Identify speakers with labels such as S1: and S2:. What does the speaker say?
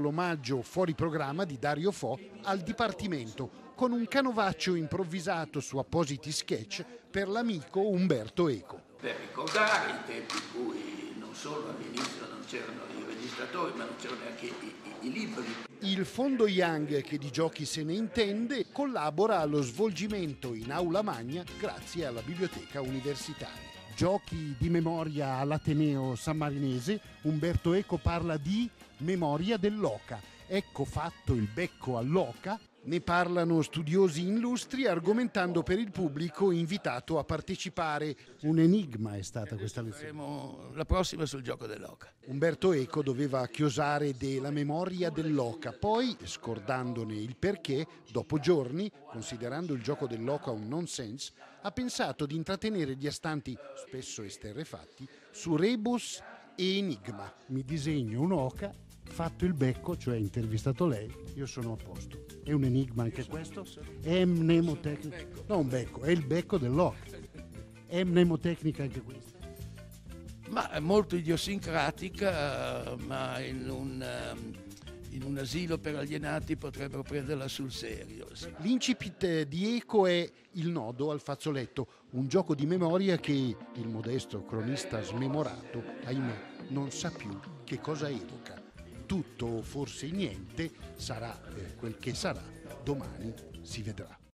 S1: L'omaggio fuori programma di Dario Fo al Dipartimento con un canovaccio improvvisato su appositi sketch per l'amico Umberto Eco.
S2: Per ricordare i tempi in cui non solo all'inizio non c'erano i registratori ma non c'erano neanche i, i, i libri.
S1: Il Fondo Young, che di giochi se ne intende, collabora allo svolgimento in aula magna grazie alla biblioteca universitaria. Giochi di memoria all'Ateneo Sammarinese, Umberto Eco parla di memoria dell'oca. Ecco fatto il becco all'oca, ne parlano studiosi illustri argomentando per il pubblico invitato a partecipare. Un enigma è stata questa lezione.
S2: La prossima sul gioco dell'oca.
S1: Umberto Eco doveva chiosare della memoria dell'oca, poi, scordandone il perché, dopo giorni, considerando il gioco dell'oca un nonsense, ha pensato di intrattenere gli astanti, spesso esterrefatti, su rebus e enigma. Mi disegno un'oca, fatto il becco, cioè intervistato lei, io sono a posto. È un enigma anche questo? È mnemotecnica? No, un becco, è il becco dell'oca. È mnemotecnica anche questa?
S2: Ma è molto idiosincratica, ma in un, ehm, in un asilo per alienati potrebbero prenderla sul serio.
S1: L'incipit di Eco è Il nodo al fazzoletto, un gioco di memoria che il modesto cronista smemorato, ahimè, non sa più che cosa evoca. Tutto o forse niente sarà eh, quel che sarà, domani si vedrà.